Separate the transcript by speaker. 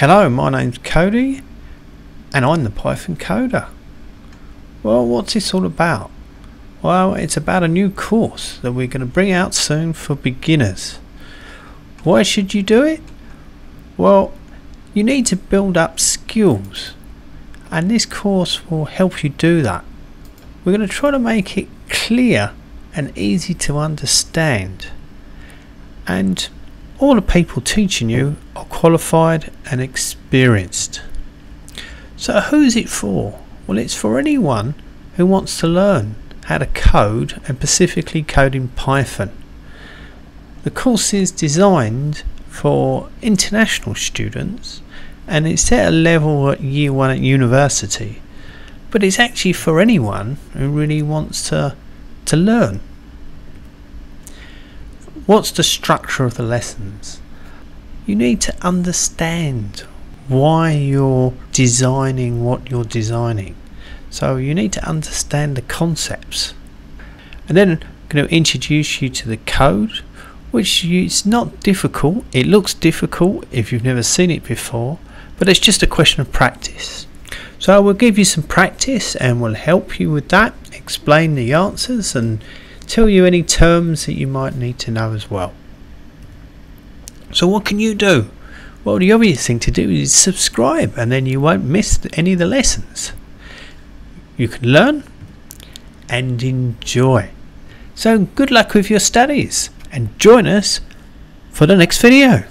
Speaker 1: Hello, my name's Codie and I'm the Python Coder. Well, what's this all about? Well, it's about a new course that we're going to bring out soon for beginners. Why should you do it? Well, you need to build up skills and this course will help you do that. We're going to try to make it clear and easy to understand and all the people teaching you are qualified and experienced. So who's it for? Well it's for anyone who wants to learn how to code and specifically code in Python. The course is designed for international students and it's at a level at year one at university but it's actually for anyone who really wants to to learn what's the structure of the lessons? You need to understand why you're designing what you're designing. So you need to understand the concepts. And then I'm going to introduce you to the code which is not difficult. It looks difficult if you've never seen it before but it's just a question of practice. So I will give you some practice and will help you with that, explain the answers and tell you any terms that you might need to know as well. So what can you do? Well the obvious thing to do is subscribe and then you won't miss any of the lessons. You can learn and enjoy. So good luck with your studies and join us for the next video.